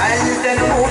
and then